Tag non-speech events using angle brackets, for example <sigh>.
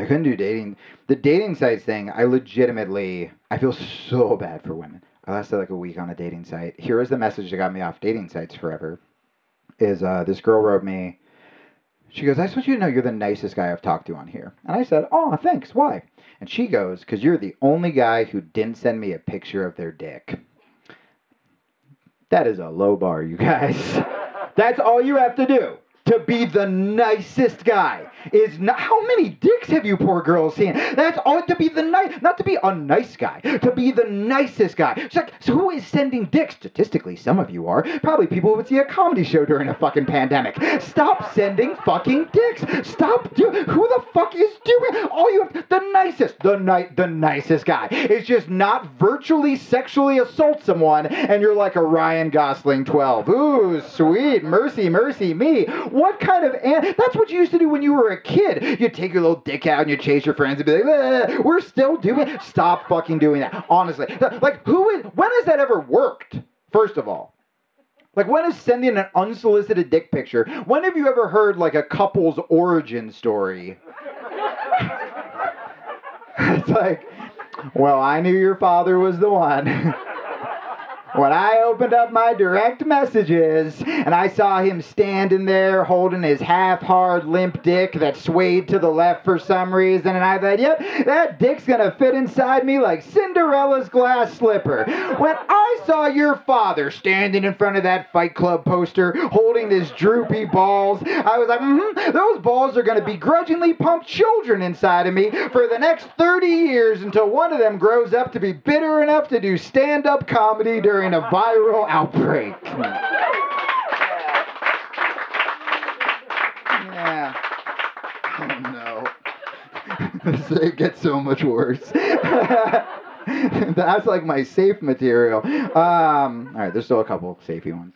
I couldn't do dating. The dating sites thing, I legitimately, I feel so bad for women. I lasted like a week on a dating site. Here is the message that got me off dating sites forever. Is uh, this girl wrote me? She goes, I just want you to know you're the nicest guy I've talked to on here. And I said, Oh, thanks. Why? And she goes, Because you're the only guy who didn't send me a picture of their dick. That is a low bar, you guys. <laughs> That's all you have to do to be the nicest guy is not how many dicks have you poor girls seen? That's all to be the nice not to be a nice guy to be the nicest guy. It's like so who is sending dicks? Statistically some of you are. Probably people would see a comedy show during a fucking pandemic. Stop sending fucking dicks. Stop do who the fuck is doing all you have the nicest the night the nicest guy. Is just not virtually sexually assault someone and you're like a Ryan Gosling 12 ooh sweet mercy mercy me. What kind of an- that's what you used to do when you were a kid. you'd take your little dick out and you'd chase your friends and be like, "We're still doing." Stop fucking doing that. Honestly, like who is? When has that ever worked? First of all. Like when is sending an unsolicited dick picture? When have you ever heard like a couple's origin story? <laughs> it's like, well, I knew your father was the one. <laughs> when I opened up my direct messages and I saw him standing there holding his half hard limp dick that swayed to the left for some reason, and I thought, yep, that dick's gonna fit inside me like Cinderella's glass slipper. When I saw your father standing in front of that Fight Club poster holding his droopy balls, I was like, mm-hmm, those balls are gonna begrudgingly pump children inside of me for the next 30 years until one of them grows up to be bitter enough to do stand up comedy during during a viral outbreak. Yeah. Oh no. <laughs> it gets so much worse. <laughs> That's like my safe material. Um, all right, there's still a couple safety ones.